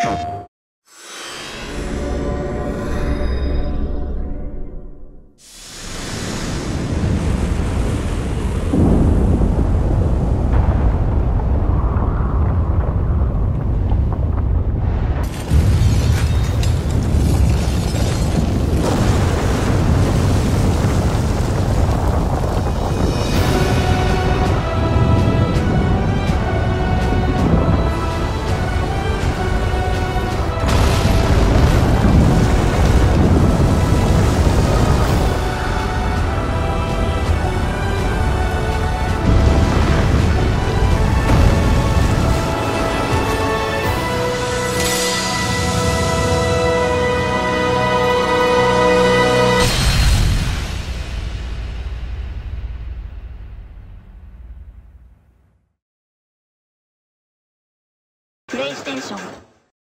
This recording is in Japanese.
Trump. プレイステーション